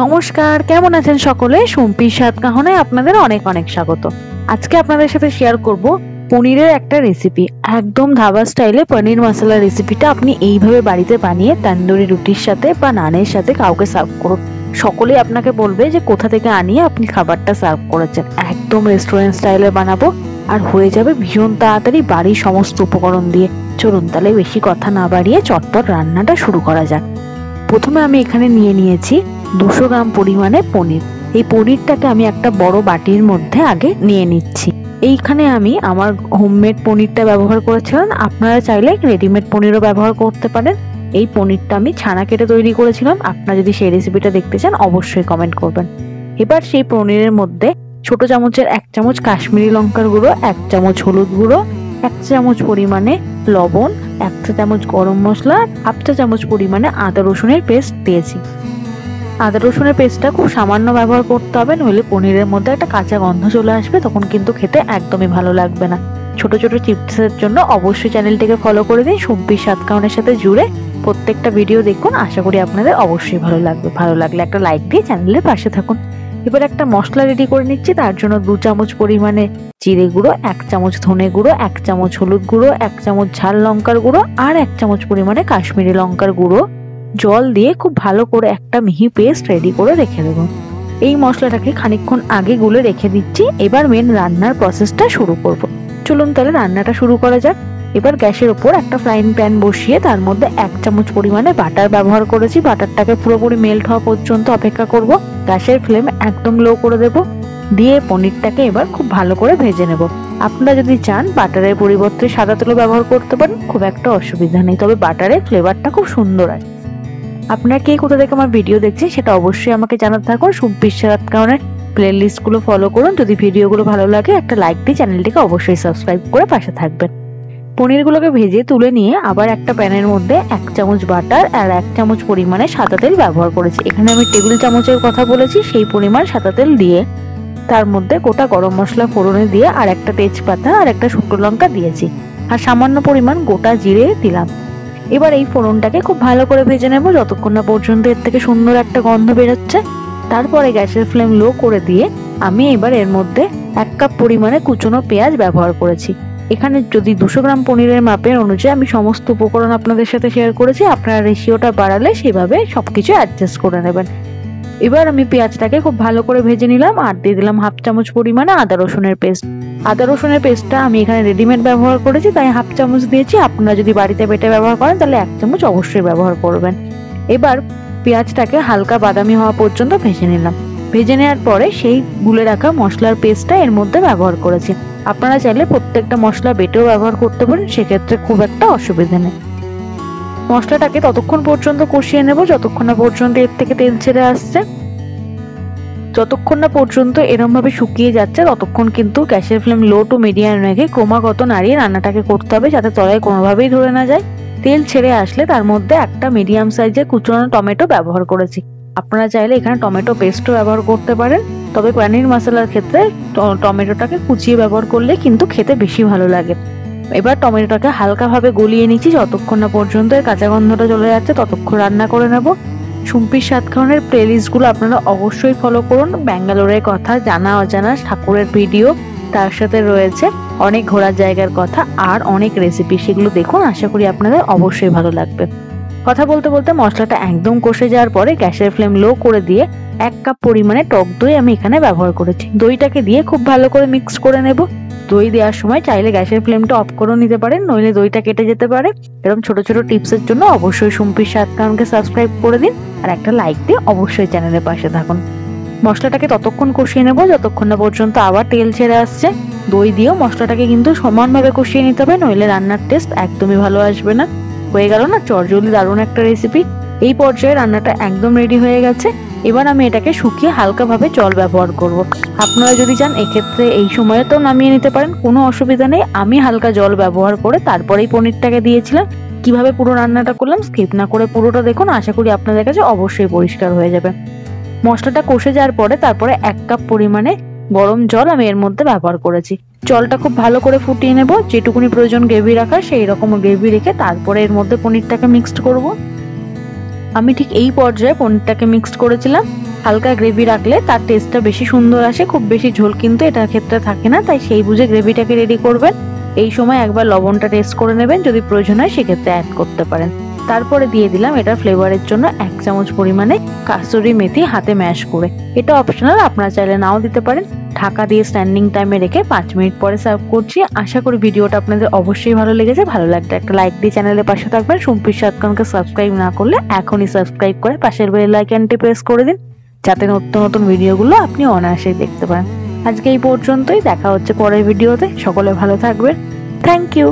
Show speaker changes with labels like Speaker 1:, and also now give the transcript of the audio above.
Speaker 1: নমস্কার, কেমন আছেন সকলে? সম্পির স্বাদ কাহনে আপনাদের অনেক অনেক স্বাগত। আজকে আপনাদের সাথে শেয়ার করব পনিরের একটা রেসিপি একদম ধাবা স্টাইলে পনির মশলা রেসিপিটা আপনি এইভাবে বাড়িতে বানিয়ে তান্দুরি রুটির সাথে বা নানের সাথে কাউকে সার্ভ করুন। সকলেই আপনাকে বলবে যে কোথা থেকে আনিয়ে আপনি খাবারটা সার্ভ করেছেন। একদম রেস্টুরেন্ট স্টাইলে বানাবো আর হয়ে যাবে ভীষণ তাড়াতাড়ি বাড়ির সমস্ত উপকরণ দিয়ে। চলুন তাহলে বেশি কথা না বাড়িয়ে চটপট রান্নাটা শুরু করা যাক। প্রথমে আমি এখানে নিয়ে নিয়েছি দুশো গ্রাম পরিমাণে পনির। এই পনিরটাকে আমি একটা বড় বাটির মধ্যে আগে নিয়ে নিচ্ছি। এইখানে আমি আমার হোমমেড পনিরটা ব্যবহার করেছিলাম। আপনারা চাইলে রেডিমেড পনিরও ব্যবহার করতে পারেন। এই পনিরটা আমি ছানা কেটে তৈরি করেছিলাম। আপনারা যদি সেই রেসিপিটা দেখতে চান, অবশ্যই কমেন্ট করবেন। এবার সেই পনিরের মধ্যে ছোট চামচের এক চামচ কাশ্মীরি লঙ্কার গুঁড়ো, এক চামচ হলুদ গুঁড়ো, এক চামচ পরিমাণে লবণ, এক চামচ গরম মশলা, হাফ চা চামচ পরিমাণে আদা রসুনের পেস্ট দিয়েছি। আদা রসুনের পেস্টটা খুব সামান্য ব্যবহার করতে হবে, নইলে পনিরের মধ্যে একটা কাঁচা গন্ধ চলে আসবে, তখন কিন্তু খেতে একদমই ভালো লাগবে না। ছোট ছোট চিপসের জন্য অবশ্যই চ্যানেলটিকে ফলো করে দিন, সুব্বির সাতকাউনের সাথে জুড়ে প্রত্যেকটা ভিডিও দেখুন, আশা করি আপনাদের অবশ্যই ভালো লাগবে। ভালো লাগলে একটা লাইক দিয়ে চ্যানেলের পাশে থাকুন। এবার একটা মশলা রেডি করে নিচ্ছি, তার জন্য দু চামচ পরিমাণে জিরে গুঁড়ো, এক চামচ ধনে গুঁড়ো, এক চামচ হলুদ গুঁড়ো, এক চামচ ঝাল লঙ্কার গুঁড়ো, আর এক চামচ পরিমাণে কাশ্মীরি লঙ্কার গুঁড়ো। জল দিয়ে খুব ভালো করে একটা মিহি পেস্ট রেডি করে রেখে দেবো। এই মশলাটাকে খানিকক্ষণ আগে গুলে রেখে দিচ্ছি। এবার মেন রান্নার প্রসেসটা শুরু করব। চলুন তাহলে রান্নাটা শুরু করা যাক। এবার গ্যাসের ওপর একটা ফ্রাইং প্যান বসিয়ে তার মধ্যে এক চামচ পরিমাণে বাটার ব্যবহার করেছি। বাটারটাকে পুরোপুরি মেল্ট হওয়া পর্যন্ত অপেক্ষা করব। গ্যাসের ফ্লেম একদম লো করে দেব। দিয়ে পনিরটাকে এবার খুব ভালো করে ভেজে নেব। আপনারা যদি চান বাটারের পরিবর্তে সাদা তেলও ব্যবহার করতে পারেন। খুব একটা অসুবিধা নেই। তবে বাটারের ফ্লেভারটা খুব সুন্দর আছে আপনারা কে কোথা থেকে আমার ভিডিও দেখছেন সেটা অবশ্যই আমাকে জানাতে থাকুন। সুবিশ্বাস কারণে প্লে লিস্টগুলো ফলো করুন। যদি ভিডিওগুলো ভালো লাগে, একটা লাইক দিয়ে চ্যানেলটিকে অবশ্যই সাবস্ক্রাইব করে পাশে থাকবেন। পনিরগুলোকে ভেজে তুলে নিয়ে আবার একটা প্যানের মধ্যে এক চামচ বাটার আর এক চামচ পরিমাণে সাদা তেল ব্যবহার করেছি। এখানে আমি টেবিল চামচের কথা বলেছি, সেই পরিমাণ সাদা তেল দিয়ে। তার মধ্যে গোটা গরম মশলা ফোড়নে দিয়ে আর একটা তেজপাতা আর একটা শুকনো লঙ্কা দিয়েছি। আর সামান্য পরিমাণ গোটা জিরে দিলাম। এবার এই ফোড়নটাকে খুব ভালো করে ভেজে নেব। যতক্ষণ না পর্যন্ত এর থেকে সুন্দর একটা গন্ধ বেরোচ্ছে। তারপরে গ্যাসের ফ্লেম লো করে দিয়ে আমি এবার এর মধ্যে এক কাপ পরিমাণে কুচনো পেঁয়াজ ব্যবহার করেছি। এখানে যদি দুশো গ্রাম পনিরের মাপের অনুযায়ী আমি সমস্ত উপকরণ আপনাদের সাথে শেয়ার করেছি, আপনারা রেশিওটা বাড়ালে সেভাবে সবকিছু অ্যাডজাস্ট করে নেবেন। এবার আমি পেঁয়াজটাকে খুব ভালো করে ভেজে নিলাম আর দিয়ে দিলাম হাফ চামচ পরিমাণে আদা রসুনের পেস্ট। আদা রসুনের পেস্টটা আমি এখানে রেডিমেড ব্যবহার করেছি, তাই হাফ চামচ দিয়েছি। আপনারা যদি বাড়িতে বেটে ব্যবহার করেন, তাহলে এক চামচ অবশ্যই ব্যবহার করবেন। এবার পেঁয়াজটাকে হালকা বাদামি হওয়া পর্যন্ত ভেজে নিলাম। ভেজে নেওয়ার পরে সেই গুলে রাখা মশলার পেস্টটা এর মধ্যে ব্যবহার করেছি। আপনারা চাইলে প্রত্যেকটা মশলা বেটেও ব্যবহার করতে পারেন, সেক্ষেত্রে খুব একটা অসুবিধা নেই। মশলাটাকে ততক্ষণ পর্যন্ত কষিয়ে নেব, যতক্ষণ না পর্যন্ত এর থেকে তেল ছেড়ে আসছে। যতক্ষণ না পর্যন্ত এরম ভাবে শুকিয়ে যাচ্ছে, ততক্ষণ কিন্তু গ্যাসের ফ্লেম লো টু মিডিয়াম রেখে ক্রমাগত নাড়িয়ে রান্নাটাকে করতে হবে যাতে তলায় কোনোভাবেই ধরে না যায়। তেল ছেড়ে আসলে তার মধ্যে একটা মিডিয়াম সাইজের কুচনো টমেটো ব্যবহার করেছি। আপনারা চাইলে এখানে টমেটো পেস্টও ব্যবহার করতে পারেন, তবে পনির মশলার ক্ষেত্রে টমেটোটাকে কুচিয়ে ব্যবহার করলে কিন্তু খেতে বেশি ভালো লাগে। এবার টমেটোটাকে হালকাভাবে গলিয়ে নিচ্ছি, যতক্ষণ না পর্যন্ত এর কাঁচা গন্ধটা চলে যাচ্ছে ততক্ষণ রান্না করে নেব। সুম্পির সাত খাওয়ানোর প্লেলিস্টগুলো আপনারা অবশ্যই ফলো করুন। ব্যাঙ্গালোরের কথা, জানা অজানা, ঠাকুরের ভিডিও তার সাথে রয়েছে। অনেক ঘোরার জায়গার কথা আর অনেক রেসিপি সেগুলো দেখুন। আশা করি আপনাদের অবশ্যই ভালো লাগবে। কথা বলতে বলতে মশলাটা একদম কষে যাওয়ার পরে গ্যাসের ফ্লেম লো করে দিয়ে এক কাপ পরিমাণে টক দই আমি এখানে ব্যবহার করেছি। দইটাকে দিয়ে খুব ভালো করে মিক্স করে নেব। দই দেওয়ার সময় চাইলে গ্যাসের ফ্লেমটা অফ করেও নিতে পারেন, নইলে দইটা কেটে যেতে পারে। এরকম ছোট ছোট টিপসের জন্য অবশ্যই সুম্পির সাত কারণকে সাবস্ক্রাইব করে দিন আর একটা লাইক দিয়ে অবশ্যই চ্যানেলের পাশে থাকুন। মশলাটাকে ততক্ষণ কষিয়ে নেব, যতক্ষণ না পর্যন্ত আবার তেল ছেড়ে আসছে। দই দিয়েও মশলাটাকে কিন্তু সমানভাবে কষিয়ে নিতে হবে, নইলে রান্নার টেস্ট একদমই ভালো আসবে না। হয়ে গেল না, চটজলদি দারুণ একটা রেসিপি এই পর্যায়ে রান্নাটা একদম রেডি হয়ে গেছে। এবার আমি এটাকে শুকিয়ে হালকাভাবে জল ব্যবহার করব। আপনারা যদি চান, এক্ষেত্রে এই সময়ে তো নামিয়ে নিতে পারেন। কোনো অসুবিধা নেই। আমি হালকা জল ব্যবহার করে তারপরেই পনিরটাকে দিয়েছিলাম। কীভাবে পুরো রান্নাটা করলাম স্কিপ না করে পুরোটা দেখুন, আশা করি আপনাদের কাছে অবশ্যই পরিষ্কার হয়ে যাবে। মশলাটা কষে যাওয়ার পরে তারপরে এক কাপ পরিমাণে গরম জল আমি এর মধ্যে ব্যবহার করেছি। জলটা খুব ভালো করে ফুটিয়ে নেব। যেটুকুনি প্রয়োজন গ্রেভি রাখার সেই রকম গ্রেভি রেখে তারপরে এর মধ্যে পনিরটাকে মিক্সড করব। আমি ঠিক এই পর্যায়ে পনিরটাকে মিক্সড করেছিলাম। হালকা গ্রেভি রাখলে তার টেস্টটা বেশি সুন্দর আসে, খুব বেশি ঝোল কিন্তু এটার ক্ষেত্রে থাকে না, তাই সেই বুঝে গ্রেভিটাকে রেডি করবেন। এই সময় একবার লবণটা টেস্ট করে নেবেন, যদি প্রয়োজন হয় সেক্ষেত্রে অ্যাড করতে পারেন। তারপরে দিয়ে দিলাম এটা ফ্লেভারের জন্য এক চামচ পরিমাণে কাসুরি মেথি হাতে ম্যাশ করে। এটা অপশনাল আপনারা চাইলে নাও দিতে পারেন। ঢাকা দিয়ে স্ট্যান্ডিং টাইমে রেখে পাঁচ মিনিট পরে সার্ভ করছি। আশা করি ভিডিওটা আপনাদের অবশ্যই ভালো লেগেছে। ভালো লাগলে একটা লাইক দিয়ে চ্যানেলের পাশে থাকবেন। সুম্পির সাতকানকে সাবস্ক্রাইব না করলে এখনই সাবস্ক্রাইব করে পাশের বেল আইকনটি প্রেস করে দিন, যাতে নতুন নতুন ভিডিওগুলো আপনি অনায়াসেই দেখতে পারেন। আজকে এই পর্যন্তই। দেখা হচ্ছে পরের ভিডিওতে সকলে ভালো থাকবেন। Thank you